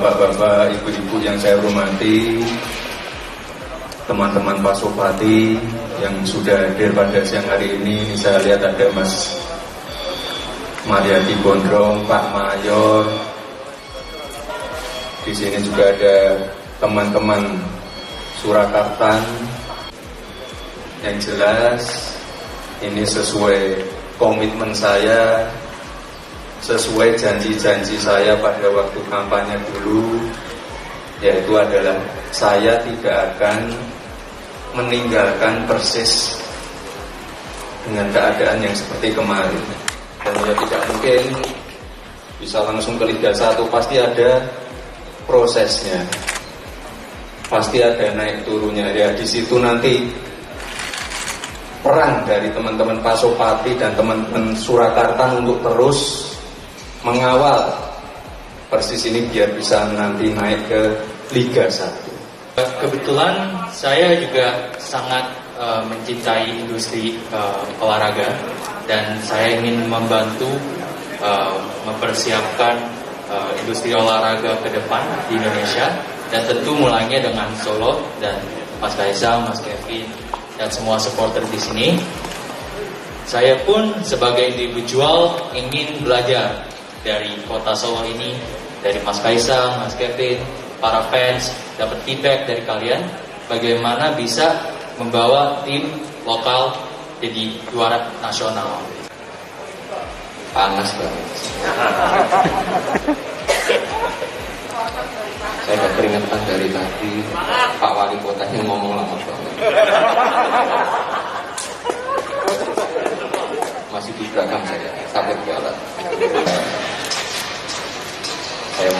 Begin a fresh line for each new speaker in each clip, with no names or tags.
Bapak-bapak, ibu-ibu yang saya hormati, teman-teman Pak Sopati yang sudah hadir pada siang hari ini, saya lihat ada Mas Mariati Gondrong, Pak Mayor, di sini juga ada teman-teman Surakarta. Yang jelas ini sesuai komitmen saya sesuai janji-janji saya pada waktu kampanye dulu yaitu adalah saya tidak akan meninggalkan persis dengan keadaan yang seperti kemarin. Dan ya tidak mungkin bisa langsung ke Liga 1 pasti ada prosesnya. Pasti ada naik turunnya. Ya di situ nanti peran dari teman-teman Pasopati dan teman-teman Surakarta untuk terus mengawal Persis ini biar bisa nanti naik ke Liga 1.
Kebetulan saya juga sangat uh, mencintai industri uh, olahraga dan saya ingin membantu uh, mempersiapkan uh, industri olahraga ke depan di Indonesia dan tentu mulainya dengan Solo dan Mas Kaisang, Mas Kevin dan semua supporter di sini. Saya pun sebagai individual ingin belajar dari kota Solo ini, dari Mas Kaisang, Mas Kevin, para fans, dapat feedback dari kalian, bagaimana bisa membawa tim lokal jadi juara nasional.
Panas banget. Saya udah keringetan dari tadi. Pak Wali Kotanya ngomong lama banget. Masih di belakang saya, sampai jalan saya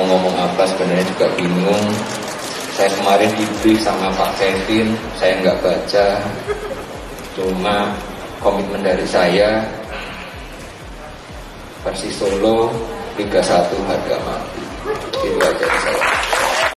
mau ngomong apa sebenarnya juga bingung. Saya kemarin di sama Pak Kevin saya nggak baca. Cuma komitmen dari saya Persis Solo Liga 1 harga mati. Itu aja saya